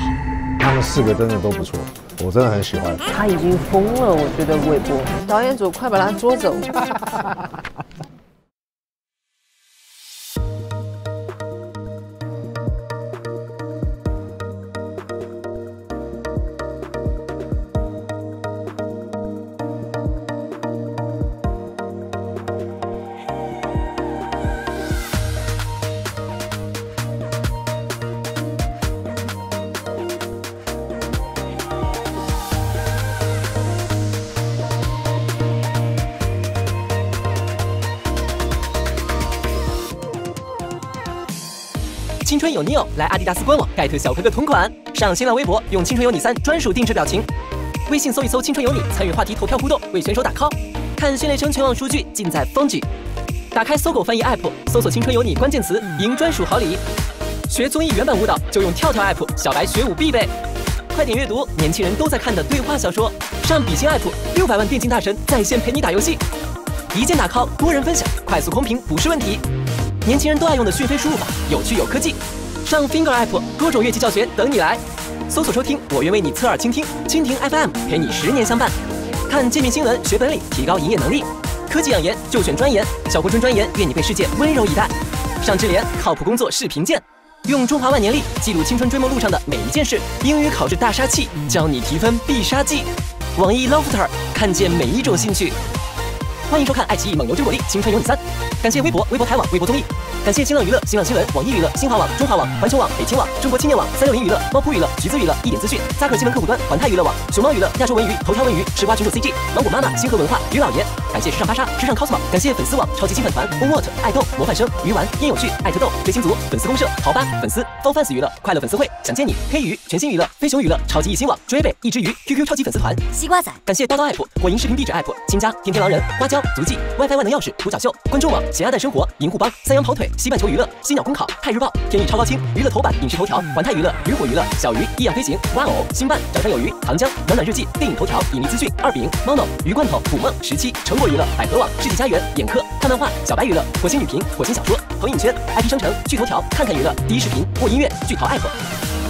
他们四个真的都不错，我真的很喜欢。他已经疯了，我觉得韦伯导演组快把他捉走。有你有，来阿迪达斯官网盖特小哥哥同款，上新浪微博用“青春有你三”专属定制表情，微信搜一搜“青春有你”，参与话题投票互动，为选手打 call。看训练生全网数据，尽在风举。打开搜狗翻译 app，搜索“青春有你”关键词，赢专属好礼。学综艺原版舞蹈就用跳跳 app，小白学舞必备。快点阅读年轻人都在看的对话小说，上比心 app，六百万电竞大神在线陪你打游戏，一键打 call，多人分享，快速空屏不是问题。年轻人都爱用的讯飞输入法，有趣有科技。上 Finger App，多种乐器教学等你来。搜索收听，我愿为你侧耳倾听。蜻蜓 FM 陪你十年相伴。看界面新闻，学本领，提高营业能力。科技养颜就选专研，小国春专研，愿你被世界温柔以待。上智联，靠谱工作视频见。用中华万年历记录青春追梦路上的每一件事。英语考试大杀器，教你提分必杀技。网易 Lofter，看见每一种兴趣。欢迎收看爱奇艺蒙牛真果粒青春有你三，感谢微博、微博台网、微博综艺，感谢新浪娱乐、新浪新闻、网易娱乐、新华网、中华网、环球网、北青网、中国青年网、三六零娱乐、猫扑娱乐、橘子娱乐、一点资讯、扎克新闻客户端、环太娱乐网、熊猫娱乐、亚洲文娱、头条文娱、吃瓜群主 CG、芒果妈妈、星河文化、于老爷，感谢时尚芭莎、时尚 cosmo，感谢粉丝网、超级金粉团、o what、爱豆、模范生、鱼丸、烟有趣、爱特豆、追星族、粉丝公社、豪吧、粉丝、f fans 娱乐、快乐粉丝会、想见你、黑鱼、全新娱乐、飞熊娱乐、超级一星网、追贝、一只鱼、QQ 超级粉丝团、西瓜仔，感谢叨叨 app、火影视频地址 app、亲家、天天狼人、花椒、足迹、WiFi 万能钥匙、独角秀、观众网、咸鸭蛋生活、银护帮、三羊跑腿、西半球娱乐、犀鸟公考、泰日报、天翼超高清、娱乐头版、影视头条、环太娱乐、鱼火娱乐、小鱼、异样飞行、哇哦、新办、掌上有鱼、糖浆、暖暖日记、电影头条、影迷资讯、二饼、mono、鱼罐头、捕梦、十七、成果娱乐、百合网、世纪家园、眼科、看漫画、小白娱乐、火星女频、火星小说、投影圈、IP 商城、趣头条、看看娱乐、第一视频、或音乐、剧淘 app。